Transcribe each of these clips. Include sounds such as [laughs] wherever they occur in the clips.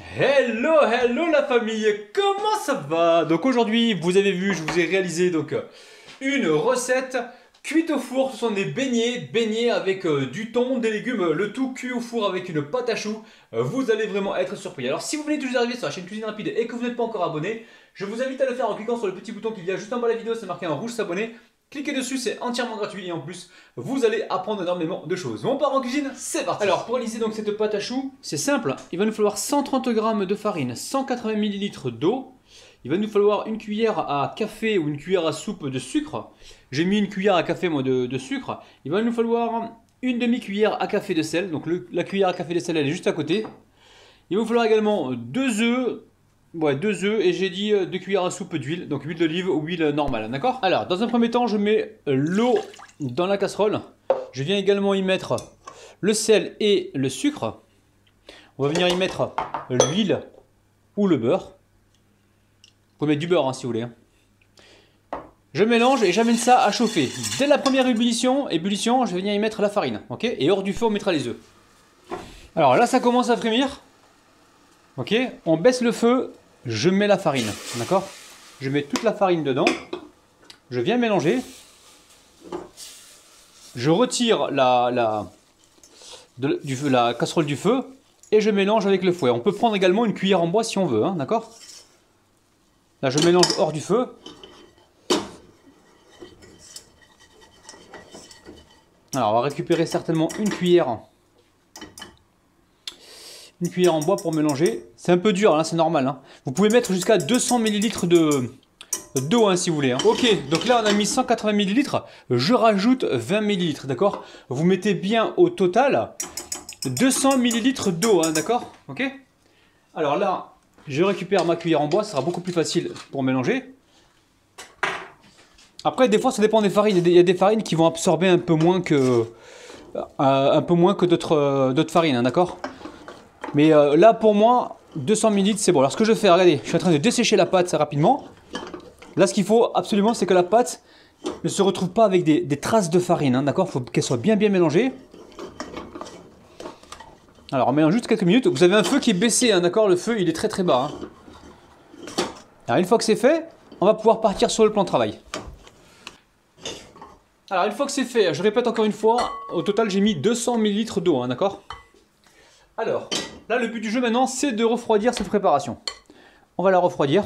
Hello, hello la famille, comment ça va? Donc aujourd'hui, vous avez vu, je vous ai réalisé donc une recette cuite au four. Ce sont des beignets, beignets avec euh, du thon, des légumes, le tout cuit au four avec une pâte à choux. Euh, vous allez vraiment être surpris. Alors si vous venez toujours d'arriver sur la chaîne Cuisine Rapide et que vous n'êtes pas encore abonné, je vous invite à le faire en cliquant sur le petit bouton qui vient juste en bas de la vidéo, c'est marqué en rouge s'abonner. Cliquez dessus, c'est entièrement gratuit et en plus, vous allez apprendre énormément de choses. On part en cuisine, c'est parti Alors, pour réaliser donc cette pâte à choux, c'est simple. Il va nous falloir 130 g de farine, 180 ml d'eau. Il va nous falloir une cuillère à café ou une cuillère à soupe de sucre. J'ai mis une cuillère à café moi de, sucre. Il va nous falloir une demi-cuillère à café de sel. Donc la cuillère à café de sel, elle est juste à côté. Il va nous falloir également deux œufs, Ouais, deux œufs et j'ai dit euh, deux cuillères à soupe d'huile, donc huile d'olive ou huile normale, d'accord? Alors, dans un premier temps, je mets euh, l'eau dans la casserole. Je viens également y mettre le sel et le sucre. On va venir y mettre l'huile ou le beurre. Vous pouvez mettre du beurre hein, si vous voulez. Hein. Je mélange et j'amène ça à chauffer. Dès la première ébullition, ébullition, je vais venir y mettre la farine, ok? Et hors du feu, on mettra les œufs. Alors là, ça commence à frémir. Ok? On baisse le feu je mets la farine, d'accord? Je mets toute la farine dedans, je viens mélanger, je retire la, casserole du feu et je mélange avec le fouet. On peut prendre également une cuillère en bois si on veut, hein, d'accord? Là, je mélange hors du feu. Alors, on va récupérer certainement une cuillère une cuillère en bois pour mélanger. C'est un peu dur, hein, c'est normal. Hein. Vous pouvez mettre jusqu'à 200 ml de d'eau hein, si vous voulez. Ok, donc là on a mis 180 ml. Je rajoute 20 ml, d'accord? Vous mettez bien au total 200 ml d'eau, d'accord? Ok? Alors là, je récupère ma cuillère en bois, ça sera beaucoup plus facile pour mélanger. Après, des fois, ça dépend des farines. Il y a des farines qui vont absorber un peu moins que, euh, un peu moins que d'autres euh, farines, d'accord? Mais euh, là, pour moi, 200 ml, c'est bon. Alors, ce que je fais, regardez, je suis en train de dessécher la pâte rapidement. Là, ce qu'il faut absolument, c'est que la pâte ne se retrouve pas avec des, traces de farine, hein, d'accord? Il faut qu'elle soit bien, bien mélangée. Alors, on mélange juste quelques minutes. Vous avez un feu qui est baissé, hein, d'accord? Le feu, il est très, très bas. Hein. Alors, une fois que c'est fait, on va pouvoir partir sur le plan de travail. Alors, une fois que c'est fait, je répète encore une fois, au total, j'ai mis 200 ml d'eau, d'accord? Alors, Là, le but du jeu maintenant, c'est de refroidir cette préparation. On va la refroidir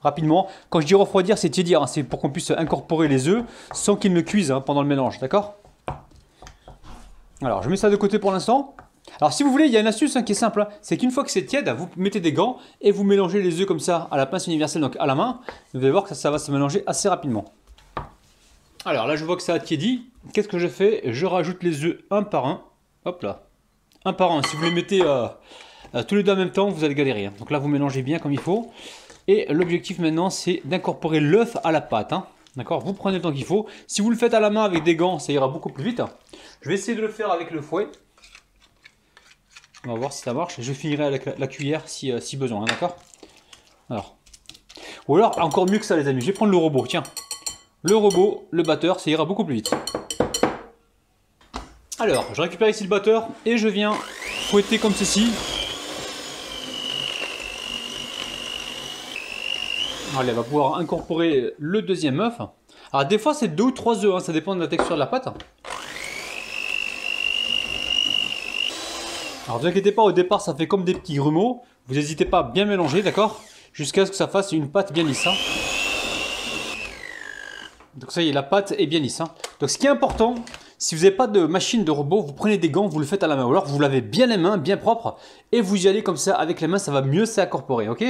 rapidement. Quand je dis refroidir, c'est tiédir. Hein. C'est pour qu'on puisse incorporer les œufs sans qu'ils ne cuisent hein, pendant le mélange. D'accord? Alors, je mets ça de côté pour l'instant. Alors, si vous voulez, il y a une astuce hein, qui est simple. C'est qu'une fois que c'est tiède, vous mettez des gants et vous mélangez les œufs comme ça à la pince universelle, donc à la main. Vous allez voir que ça, ça va se mélanger assez rapidement. Alors là, je vois que ça a tiédi. Qu'est-ce que je fais? Je rajoute les œufs un par un. Hop là un par un. Si vous les mettez euh, euh, tous les deux en même temps, vous allez galérer. Hein. Donc là, vous mélangez bien comme il faut. Et l'objectif maintenant, c'est d'incorporer l'œuf à la pâte. Hein. D'accord? Vous prenez le temps qu'il faut. Si vous le faites à la main avec des gants, ça ira beaucoup plus vite. Je vais essayer de le faire avec le fouet. On va voir si ça marche. Je finirai avec la, cuillère si, euh, besoin. Hein, d'accord? Alors. Ou alors, encore mieux que ça, les amis. Je vais prendre le robot. Tiens. Le robot, le batteur, ça ira beaucoup plus vite. Alors, je récupère ici le batteur et je viens fouetter comme ceci. Allez, on va pouvoir incorporer le deuxième œuf. Alors des fois c'est deux ou trois œufs, hein, ça dépend de la texture de la pâte. Alors ne vous inquiétez pas, au départ ça fait comme des petits grumeaux. Vous n'hésitez pas à bien mélanger, d'accord? Jusqu'à ce que ça fasse une pâte bien lisse. Hein. Donc ça y est, la pâte est bien lisse. Hein. Donc ce qui est important, si vous n'avez pas de machine de robot, vous prenez des gants, vous le faites à la main. Ou alors vous lavez bien les mains, bien propre, et vous y allez comme ça avec les mains, ça va mieux s'incorporer, ok?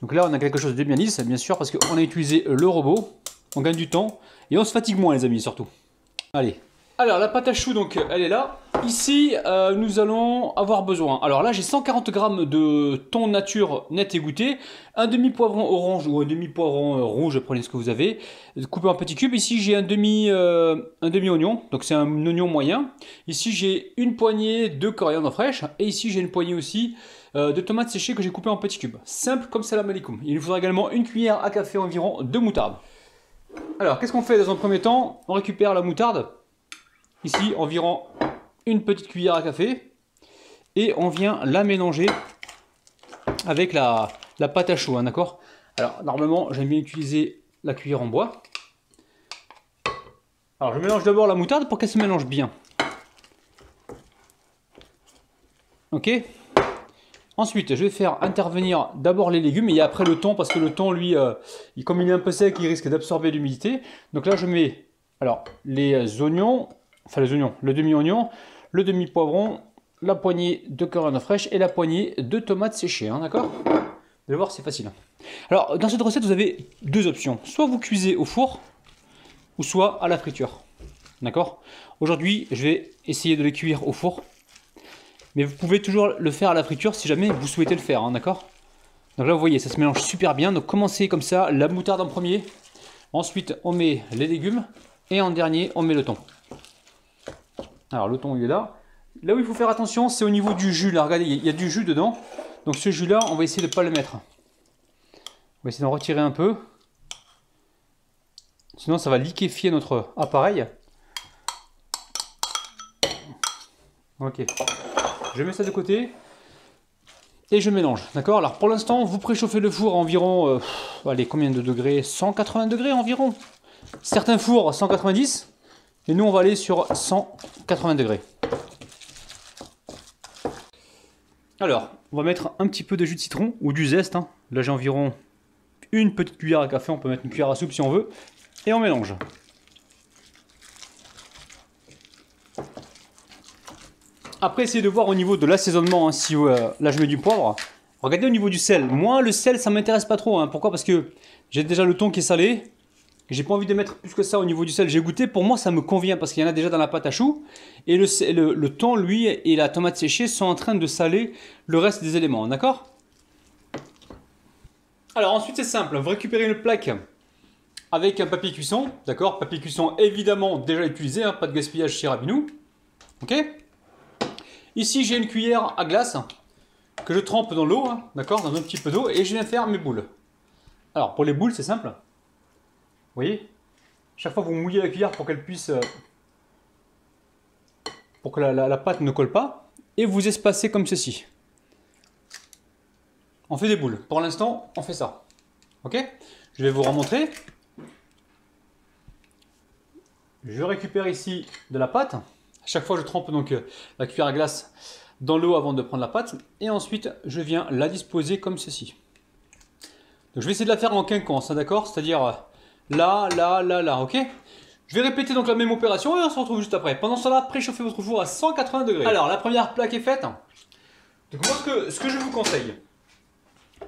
Donc là, on a quelque chose de bien lisse, bien sûr, parce qu'on a utilisé le robot. On gagne du temps, et on se fatigue moins, les amis, surtout. Allez. Alors, la pâte à choux, donc, elle est là. Ici, euh, nous allons avoir besoin. Alors là, j'ai 140 grammes de thon nature net égoutté, un demi poivron orange ou un demi poivron euh, rouge, prenez ce que vous avez, coupé en petits cubes. Ici, j'ai un demi euh, un demi oignon, donc c'est un oignon moyen. Ici, j'ai une poignée de coriandre fraîche et ici, j'ai une poignée aussi de tomates séchées que j'ai coupées en petits cubes. Simple comme salam alaikum. Il nous faudra également une cuillère à café environ de moutarde. Alors, qu'est-ce qu'on fait dans un premier temps? On récupère la moutarde. Ici, environ une petite cuillère à café et on vient la mélanger avec la, pâte à choux, hein, d'accord? Alors, normalement, j'aime bien utiliser la cuillère en bois. Alors, je mélange d'abord la moutarde pour qu'elle se mélange bien. Ok? Ensuite, je vais faire intervenir d'abord les légumes et après le thon parce que le thon, lui, euh, comme il est un peu sec, il risque d'absorber l'humidité. Donc là, je mets alors les oignons, les oignons, le demi-oignon, le demi-poivron, la poignée de coriandre fraîche et la poignée de tomates séchées, hein, d'accord? Vous allez voir, c'est facile. Alors, dans cette recette, vous avez deux options. Soit vous cuisez au four, ou soit à la friture. D'accord? Aujourd'hui, je vais essayer de les cuire au four. Mais vous pouvez toujours le faire à la friture si jamais vous souhaitez le faire, hein, d'accord? Donc là, vous voyez, ça se mélange super bien. Donc commencez comme ça, la moutarde en premier. Ensuite, on met les légumes. Et en dernier, on met le thon. Alors, le thon, il est là. Là où il faut faire attention, c'est au niveau du jus. Là, regardez, il y a du jus dedans. Donc ce jus-là, on va essayer de ne pas le mettre. On va essayer d'en retirer un peu. Sinon, ça va liquéfier notre appareil. Ok. Je mets ça de côté. Et je mélange. D'accord? Alors pour l'instant, vous préchauffez le four à environ... Euh, allez, combien de degrés? 180 degrés environ. Certains fours 190. Et nous, on va aller sur 180 degrés. Alors, on va mettre un petit peu de jus de citron ou du zeste. Hein. Là, j'ai environ une petite cuillère à café. On peut mettre une cuillère à soupe si on veut. Et on mélange. Après, essayez de voir au niveau de l'assaisonnement. Hein, si euh, là, je mets du poivre. Regardez au niveau du sel. Moi, le sel, ça m'intéresse pas trop. Hein. Pourquoi? Parce que j'ai déjà le thon qui est salé. J'ai pas envie de mettre plus que ça au niveau du sel. J'ai goûté, pour moi ça me convient parce qu'il y en a déjà dans la pâte à choux. Et le, le, thon, lui, et la tomate séchée sont en train de saler le reste des éléments, d'accord? Alors ensuite c'est simple, vous récupérez une plaque avec un papier cuisson, d'accord? Papier cuisson évidemment déjà utilisé, hein, pas de gaspillage chez Rabinou. Ok? Ici j'ai une cuillère à glace que je trempe dans l'eau, hein, d'accord? Dans un petit peu d'eau et je viens faire mes boules. Alors pour les boules c'est simple. Voyez? Chaque fois, vous mouillez la cuillère pour qu'elle puisse... Euh, pour que la, pâte ne colle pas. Et vous espacez comme ceci. On fait des boules. Pour l'instant, on fait ça. Ok? Je vais vous remontrer. Je récupère ici de la pâte. À chaque fois, je trempe donc euh, la cuillère à glace dans l'eau avant de prendre la pâte. Et ensuite, je viens la disposer comme ceci. Donc, je vais essayer de la faire en quinconce, hein, d'accord? C'est-à-dire euh, là, là, là, là, ok je vais répéter donc la même opération et on se retrouve juste après. Pendant ce temps-là, préchauffez votre four à 180 degrés. Alors, la première plaque est faite. Donc moi, ce que, ce que je vous conseille,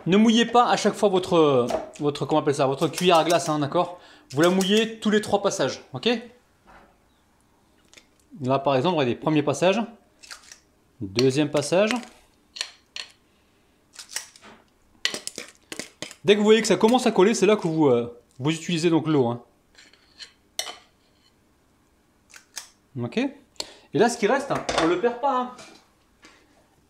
ne mouillez pas à chaque fois votre, votre, comment appelle ça, votre cuillère à glace, hein, d'accord? Vous la mouillez tous les trois passages, ok? Là, par exemple, regardez, premier passage, deuxième passage. Dès que vous voyez que ça commence à coller, c'est là que vous, euh, vous utilisez donc l'eau. Hein. Ok Et là, ce qui reste, on le perd pas. Hein.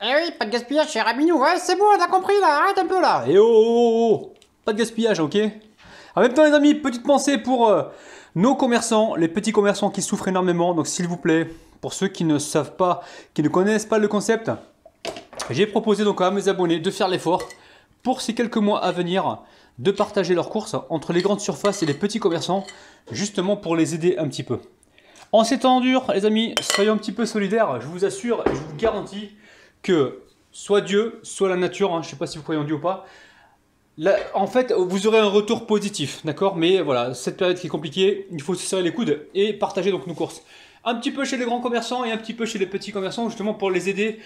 Eh oui, pas de gaspillage chez Rabinou. Ouais, c'est bon, t'as compris là, arrête un peu là. Et oh, oh, oh, oh, Pas de gaspillage, ok En même temps, les amis, petite pensée pour euh, nos commerçants, les petits commerçants qui souffrent énormément. Donc, s'il vous plaît, pour ceux qui ne savent pas, qui ne connaissent pas le concept, j'ai proposé donc à mes abonnés de faire l'effort pour ces quelques mois à venir de partager leurs courses entre les grandes surfaces et les petits commerçants, justement pour les aider un petit peu. En ces temps durs, les amis, soyons un petit peu solidaires, je vous assure et je vous garantis que soit Dieu, soit la nature, hein, je ne sais pas si vous croyez en Dieu ou pas, en fait, vous aurez un retour positif, d'accord? Mais voilà, cette période qui est compliquée, il faut se serrer les coudes et partager donc nos courses. Un petit peu chez les grands commerçants et un petit peu chez les petits commerçants, justement pour les aider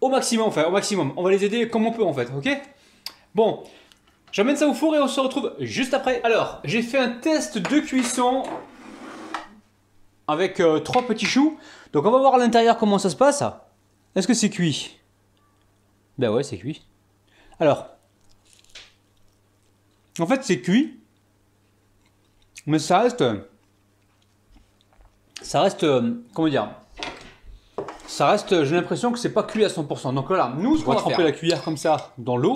au maximum, enfin au maximum. On va les aider comme on peut en fait, ok? Bon, J'emmène ça au four et on se retrouve juste après. Alors, j'ai fait un test de cuisson avec euh, trois petits choux. Donc on va voir à l'intérieur comment ça se passe. Est-ce que c'est cuit? Ben ouais, c'est cuit. Alors, en fait c'est cuit, mais ça reste, ça reste, euh, comment dire, ça reste, j'ai l'impression que c'est pas cuit à 100%. Donc voilà, nous, ce on va tremper la cuillère comme ça dans l'eau.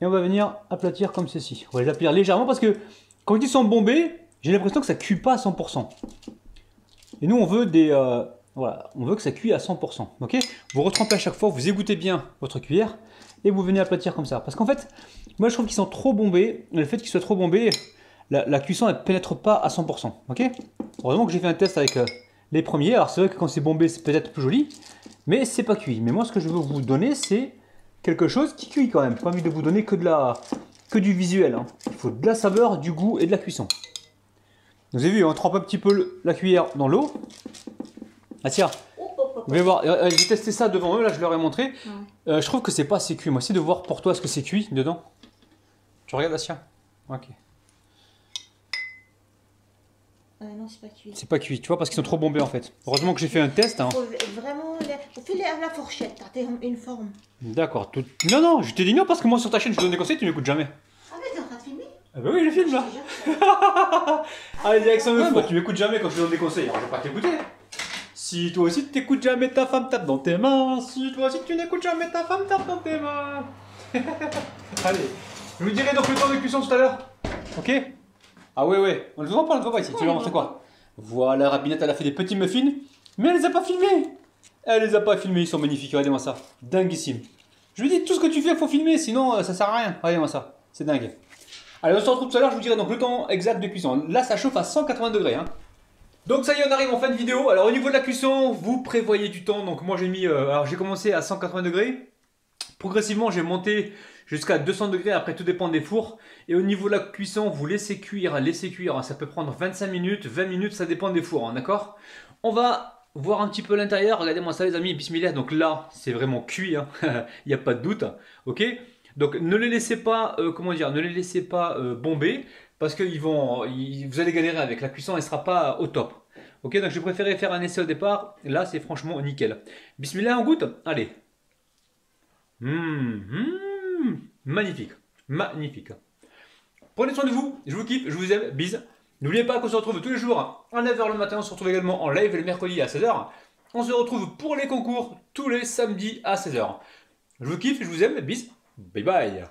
Et on va venir aplatir comme ceci. On va les aplatir légèrement parce que quand ils sont bombés, j'ai l'impression que ça cuit pas à 100%. Et nous, on veut des, euh, Voilà, on veut que ça cuit à 100%. Ok? Vous retrempez à chaque fois, vous égouttez bien votre cuillère et vous venez aplatir comme ça. Parce qu'en fait, moi je trouve qu'ils sont trop bombés. Le fait qu'ils soient trop bombés, la, cuisson ne pénètre pas à 100%. Ok? Heureusement que j'ai fait un test avec euh, les premiers. Alors c'est vrai que quand c'est bombé, c'est peut-être plus joli, mais c'est pas cuit. Mais moi ce que je veux vous donner, c'est quelque chose qui cuit quand même. Pas envie de vous donner que, de la, que du visuel. Hein. Il faut de la saveur, du goût et de la cuisson. Vous avez vu, on trempe un petit peu la cuillère dans l'eau. Ah tiens, vous allez voir, euh, euh, j'ai testé ça devant eux, là je leur ai montré. Euh, je trouve que c'est pas assez cuit. Moi, aussi de voir pour toi ce que c'est cuit dedans. Tu regardes, Asia Ok. Non, c'est pas cuit. C'est pas cuit, tu vois, parce qu'ils sont trop bombés en fait. Heureusement que j'ai fait un test. Hein. Faut vraiment, faut filer à la fourchette, t'as une forme. D'accord. Tout... Non, non, je te dis non parce que moi sur ta chaîne je te donne des conseils, tu m'écoutes jamais. Ah, mais t'es en train de filmer? Ah, bah oui, je filme là. [laughs] Allez, direction meuf, ouais, tu m'écoutes jamais quand je te donne des conseils. Alors, je vais pas t'écouter. Si toi aussi tu t'écoutes jamais, ta femme tape dans tes mains. Si toi aussi tu n'écoutes jamais, ta femme tape dans tes mains. [laughs] Allez, je vous dirai donc le temps de cuisson tout à l'heure. Ok? Ah ouais, ouais, on le voit pas, on le voit pas ici. tu montrer quoi? Voilà, Rabinette, elle a fait des petits muffins, mais elle les a pas filmés. Elle les a pas filmés, ils sont magnifiques, regardez-moi ça. Dinguissime. Je lui dis, tout ce que tu fais, faut filmer, sinon euh, ça sert à rien. Regardez-moi ça, c'est dingue. Allez, on se retrouve tout à l'heure, je vous dirai donc le temps exact de cuisson. Là, ça chauffe à 180 degrés. Hein. Donc ça y est, on arrive en fin de vidéo. Alors au niveau de la cuisson, vous prévoyez du temps. Donc moi j'ai mis, euh, alors j'ai commencé à 180 degrés. Progressivement, j'ai monté jusqu'à 200 degrés. Après, tout dépend des fours. Et au niveau de la cuisson, vous laissez cuire, laissez cuire. Ça peut prendre 25 minutes, 20 minutes, ça dépend des fours, hein, d'accord? On va voir un petit peu l'intérieur. Regardez-moi ça, les amis. Bismillah. Donc là, c'est vraiment cuit. Hein. [laughs] Il n'y a pas de doute. Ok? Donc ne les laissez pas, euh, comment dire, ne les laissez pas euh, bomber parce que vont, vous allez galérer avec. La cuisson, elle sera pas au top. Ok, donc je préférais faire un essai au départ. Là, c'est franchement nickel. Bismillah, on goûte? Allez. Mmh, magnifique. Magnifique. Prenez soin de vous. Je vous kiffe. Je vous aime. Bise. N'oubliez pas qu'on se retrouve tous les jours à 9h le matin. On se retrouve également en live le mercredi à 16h. On se retrouve pour les concours tous les samedis à 16h. Je vous kiffe. Je vous aime. Bis. Bye bye.